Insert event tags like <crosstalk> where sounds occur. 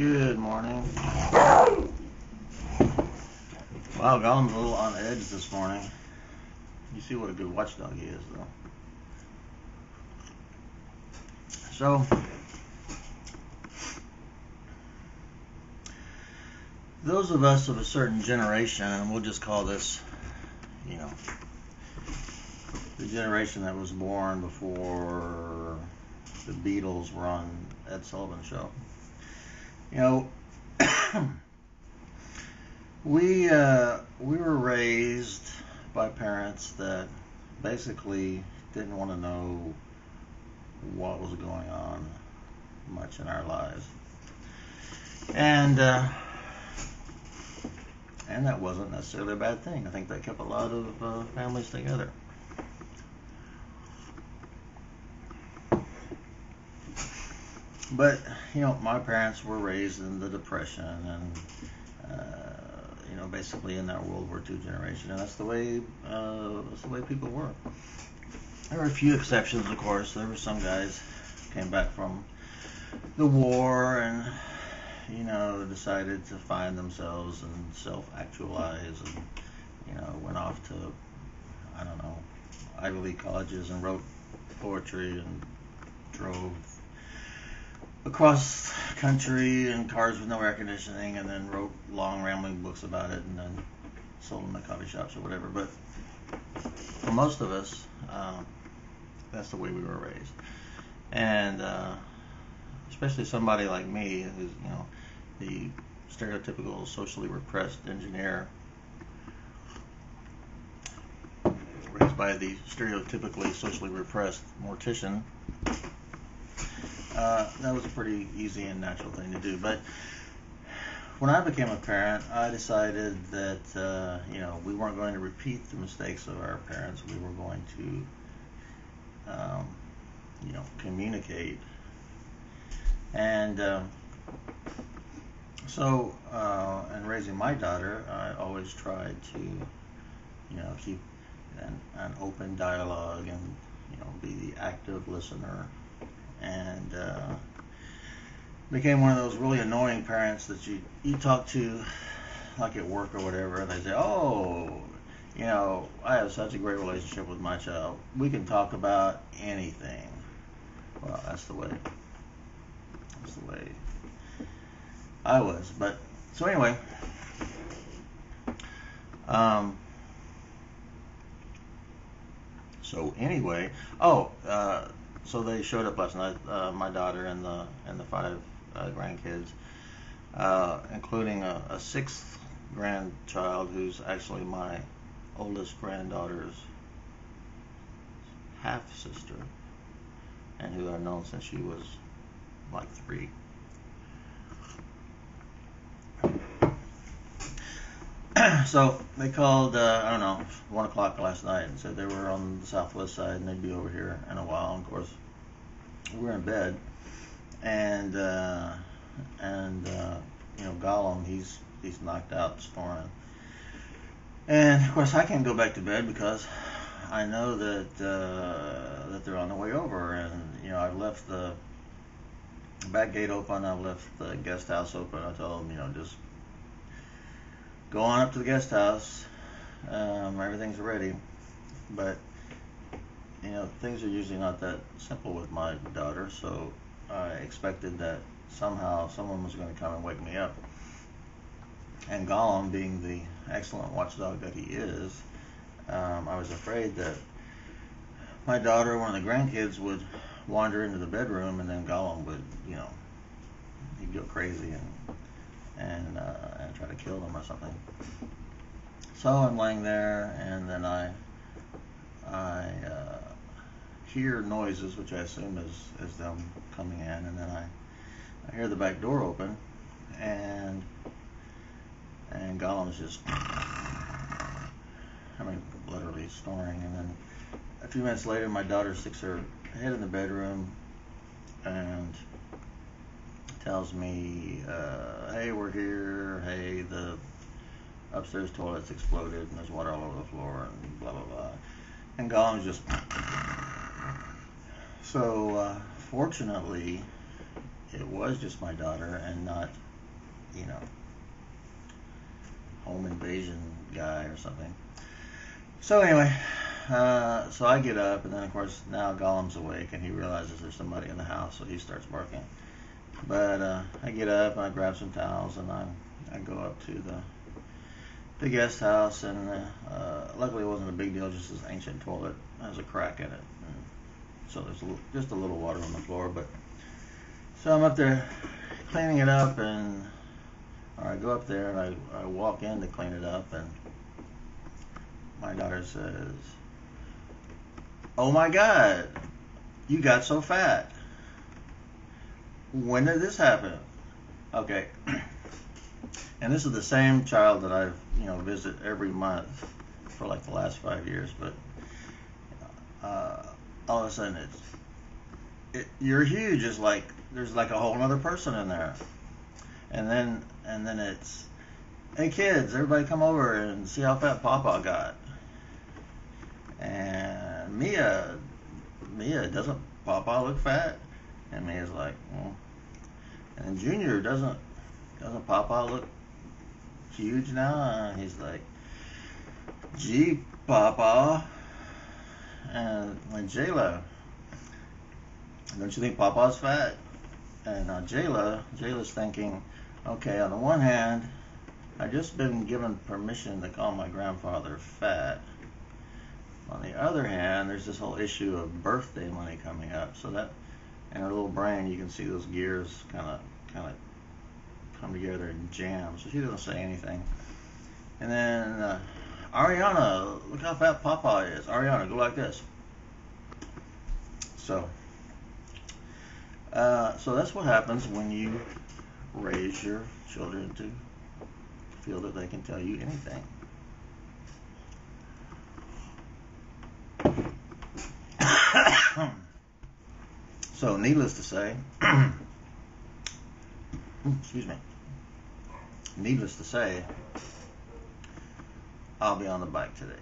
Good morning. Wow, Gollum's a little on edge this morning. You see what a good watchdog he is, though. So, those of us of a certain generation, and we'll just call this, you know, the generation that was born before the Beatles were on Ed Sullivan Show. You know, <coughs> we uh, we were raised by parents that basically didn't want to know what was going on much in our lives, and uh, and that wasn't necessarily a bad thing. I think that kept a lot of uh, families together. But you know, my parents were raised in the Depression, and uh, you know, basically in that World War II generation, and that's the way uh, that's the way people were. There were a few exceptions, of course. There were some guys came back from the war and you know decided to find themselves and self-actualize, and you know went off to I don't know Ivy League colleges and wrote poetry and drove across country in cars with no air conditioning, and then wrote long rambling books about it, and then sold them at coffee shops or whatever. But for most of us, um, that's the way we were raised, and uh, especially somebody like me, who's you know the stereotypical socially repressed engineer. Raised by the stereotypically socially repressed mortician, uh, that was a pretty easy and natural thing to do. But when I became a parent, I decided that uh, you know we weren't going to repeat the mistakes of our parents. We were going to um, you know communicate, and uh, so uh, in raising my daughter, I always tried to you know keep an, an open dialogue and you know be the active listener and uh, became one of those really annoying parents that you you talk to like at work or whatever and they say oh you know i have such a great relationship with my child. We can talk about anything. Well that's the way that's the way i was but so anyway um so anyway oh uh so they showed up last night. Uh, my daughter and the and the five uh, grandkids, uh, including a, a, sixth grandchild who's actually my oldest granddaughter's half sister, and who I've known since she was like three. So they called, uh, I don't know, one o'clock last night and said they were on the southwest side and they'd be over here in a while. And of course, we're in bed, and uh, and uh, you know Gollum, he's he's knocked out snoring, and of course I can't go back to bed because I know that uh, that they're on the way over, and you know I've left the back gate open, I've left the guest house open. I told them, you know, just go on up to the guest house. Um, everything's ready, but you know, things are usually not that simple with my daughter, so I expected that somehow someone was going to come and wake me up. And Gollum, being the excellent watchdog that he is, um, I was afraid that my daughter, one of the grandkids, would wander into the bedroom, and then Gollum would, you know, he'd go crazy and and uh, and try to kill them or something. So I'm laying there, and then I I uh, hear noises, which I assume is, is them coming in, and then I, I hear the back door open, and and Gollum's just, I mean, literally snoring, and then a few minutes later, my daughter sticks her head in the bedroom and tells me, uh, "Hey, we're here. Hey, the upstairs toilet's exploded, and there's water all over the floor, and blah blah blah." And Gollum's just so, uh, fortunately, it was just my daughter and not you know, home invasion guy or something. So anyway, uh, so I get up, and then of course now Gollum's awake, and he realizes there's somebody in the house, so he starts barking. But uh, I get up, and I grab some towels, and I I go up to the the guest house, and uh, uh, luckily it wasn't a big deal. Just this ancient toilet has a crack in it, and so there's a little, just a little water on the floor. But so I'm up there cleaning it up, and I go up there and I, I walk in to clean it up, and my daughter says, "Oh my God, you got so fat. When did this happen?" Okay. <clears throat> and this is the same child that I've you know visit every month for like the last five years. But uh, all of a sudden, it's it, you're huge. It's like there's like a whole other person in there, and then and then it's hey kids, everybody come over and see how fat Papa got. And Mia, Mia doesn't Papa look fat? And Mia's like, well. And Junior doesn't doesn't Papa look huge now? And he's like, gee, Papa. And when Jayla, don't you think Papa's fat? And uh, Jayla, Jayla's thinking, okay, on the one hand, I've just been given permission to call my grandfather fat. On the other hand, there's this whole issue of birthday money coming up. So that, in her little brain, you can see those gears kind of, kind of come together and jam. So she doesn't say anything. And then uh, Ariana, look how fat Papa is. Ariana, go like this. So, uh, so that's what happens when you raise your children to feel that they can tell you anything. So, needless to say, <clears throat> excuse me, needless to say, I'll be on the bike today.